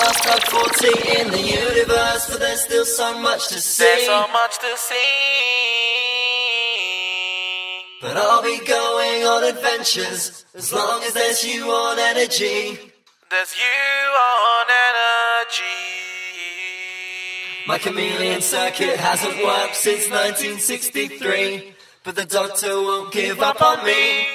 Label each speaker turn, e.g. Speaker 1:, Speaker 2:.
Speaker 1: lost Type 40 in the universe, but there's still so much to see. There's so much to see. But I'll be going on adventures as long as there's Huon energy.
Speaker 2: There's you on energy.
Speaker 1: My chameleon circuit hasn't worked since 1963, but the doctor won't give up on me.